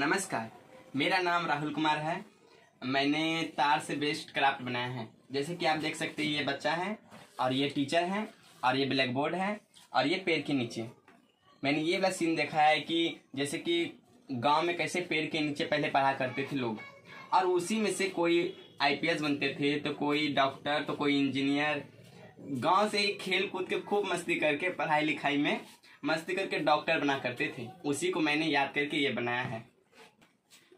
नमस्कार। मेरा नाम राहुल कुमार है। मैंने तार से बेस्ट क्राफ्ट बनाया है। जैसे कि आप देख सकते हैं, ये बच्चा है, और ये टीचर है, और ये ब्लैक बोर्ड है, और ये पेड़ के नीचे। मैंने ये वाला सीन देखा है कि जैसे कि गाँव में कैसे पेड़ के नीचे पहले पढ़ा करते थे लोग, और उसी में से कोई आईपीएस बनते थे तो कोई डॉक्टर तो कोई इंजीनियर। गाँव से ही खेल कूद के खूब मस्ती करके पढ़ाई लिखाई में मस्ती करके डॉक्टर बना करते थे। उसी को मैंने याद करके ये बनाया है।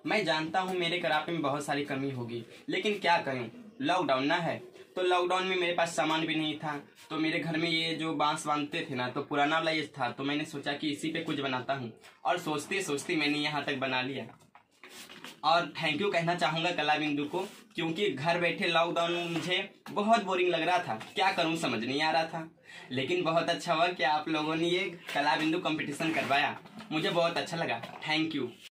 मैं जानता हूँ मेरे क्राफ्ट में बहुत सारी कमी होगी, लेकिन क्या करूँ? लॉकडाउन ना है। तो लॉकडाउन में मेरे पास सामान भी नहीं था। तो मेरे घर में ये जो बाँस बांधते थे ना तो पुराना वाला ये था। तो मैंने सोचा कि इसी पे कुछ बनाता हूँ। और सोचते सोचते मैंने यहाँ तक बना लिया। और थैंक यू कहना चाहूँगा कला बिंदु को, क्योंकि घर बैठे लॉकडाउन में मुझे बहुत बोरिंग लग रहा था। क्या करूँ, समझ नहीं आ रहा था। लेकिन बहुत अच्छा हुआ कि आप लोगों ने ये कला बिंदु कंपटीशन करवाया। मुझे बहुत अच्छा लगा। Thank you